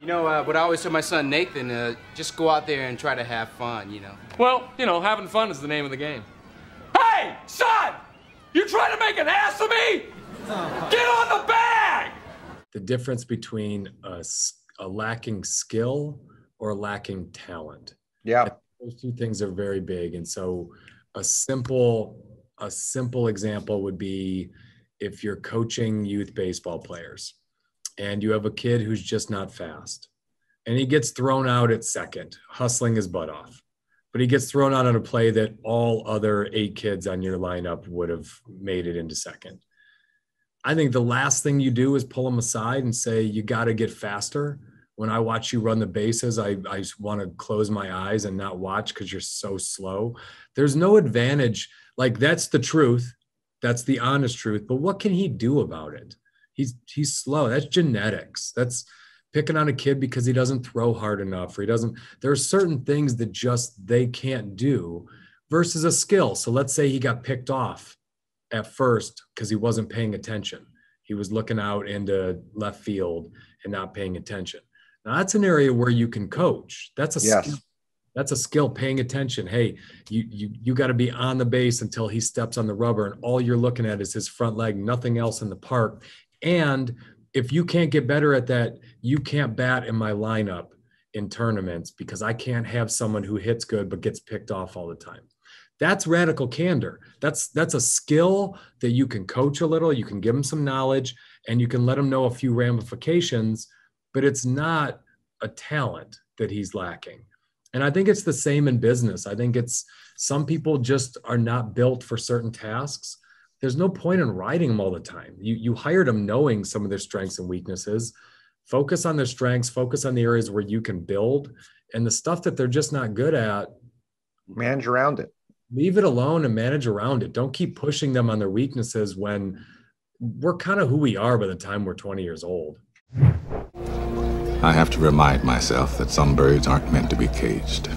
You know uh, what I always tell my son Nathan? Uh, just go out there and try to have fun. You know. Well, you know, having fun is the name of the game. Hey, son! You trying to make an ass of me? Get on the bag! The difference between a, a lacking skill or lacking talent. Yeah. Those two things are very big. And so a simple a simple example would be if you're coaching youth baseball players and you have a kid who's just not fast and he gets thrown out at second, hustling his butt off. But he gets thrown out on a play that all other eight kids on your lineup would have made it into second. I think the last thing you do is pull him aside and say, You got to get faster. When I watch you run the bases, I, I want to close my eyes and not watch because you're so slow. There's no advantage. Like, that's the truth. That's the honest truth. But what can he do about it? He's he's slow. That's genetics. That's picking on a kid because he doesn't throw hard enough or he doesn't. There are certain things that just they can't do versus a skill. So let's say he got picked off at first because he wasn't paying attention. He was looking out into left field and not paying attention. Now that's an area where you can coach. That's a yes. skill. That's a skill paying attention. Hey, you you you got to be on the base until he steps on the rubber and all you're looking at is his front leg, nothing else in the park. And if you can't get better at that, you can't bat in my lineup in tournaments because I can't have someone who hits good but gets picked off all the time. That's radical candor. That's that's a skill that you can coach a little, you can give them some knowledge and you can let them know a few ramifications, but it's not a talent that he's lacking. And I think it's the same in business. I think it's some people just are not built for certain tasks there's no point in riding them all the time. You you hired them knowing some of their strengths and weaknesses. Focus on their strengths, focus on the areas where you can build and the stuff that they're just not good at. Manage around it. Leave it alone and manage around it. Don't keep pushing them on their weaknesses when we're kind of who we are by the time we're 20 years old. I have to remind myself that some birds aren't meant to be caged.